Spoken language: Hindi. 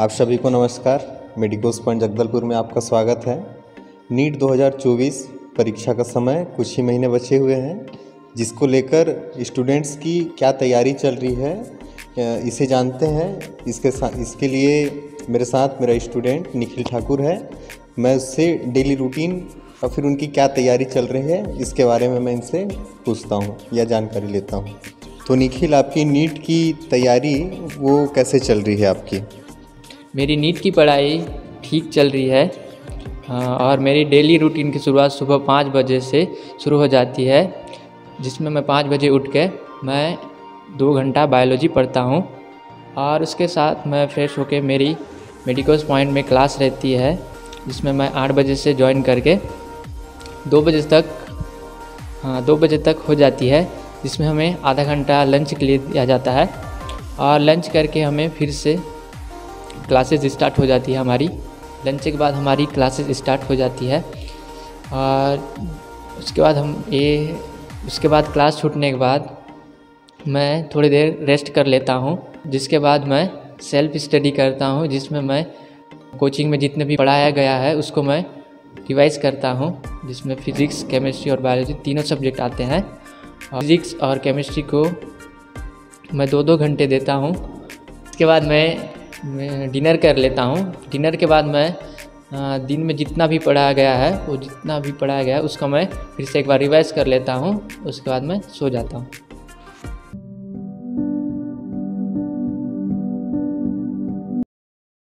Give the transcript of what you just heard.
आप सभी को नमस्कार। मेडिकोस पॉइंट जगदलपुर में आपका स्वागत है। नीट 2024 परीक्षा का समय कुछ ही महीने बचे हुए हैं, जिसको लेकर स्टूडेंट्स की क्या तैयारी चल रही है इसे जानते हैं। इसके साथ इसके लिए मेरे साथ मेरा स्टूडेंट निखिल ठाकुर है। मैं उससे डेली रूटीन और फिर उनकी क्या तैयारी चल रही है, इसके बारे में मैं इनसे पूछता हूँ या जानकारी लेता हूँ। तो निखिल, आपकी नीट की तैयारी वो कैसे चल रही है आपकी? मेरी नीट की पढ़ाई ठीक चल रही है और मेरी डेली रूटीन की शुरुआत सुबह पाँच बजे से शुरू हो जाती है, जिसमें मैं पाँच बजे उठ के मैं दो घंटा बायोलॉजी पढ़ता हूँ, और उसके साथ मैं फ्रेश होकर मेरी मेडिकल्स पॉइंट में क्लास रहती है, जिसमें मैं आठ बजे से ज्वाइन करके दो बजे तक हाँ दो बजे तक हो जाती है, जिसमें हमें आधा घंटा लंच के लिए दिया जाता है, और लंच करके हमें फिर से क्लासेस स्टार्ट हो जाती है हमारी। लंच के बाद हमारी क्लासेस स्टार्ट हो जाती है। और उसके बाद हम ये, उसके बाद क्लास छूटने के बाद मैं थोड़ी देर रेस्ट कर लेता हूँ, जिसके बाद मैं सेल्फ स्टडी करता हूँ, जिसमें मैं कोचिंग में जितने भी पढ़ाया गया है, उसको मैं रिवाइज करता हूँ, जिसमें फिज़िक्स केमिस्ट्री और बायोलॉजी तीनों सब्जेक्ट आते हैं। फिज़िक्स और केमिस्ट्री को मैं दो दो घंटे देता हूँ। उसके बाद मैं डिनर कर लेता हूँ। डिनर के बाद मैं दिन में जितना भी पढ़ाया गया है, वो जितना भी पढ़ाया गया है, उसका मैं फिर से एक बार रिवाइज कर लेता हूँ। उसके बाद मैं सो जाता हूँ।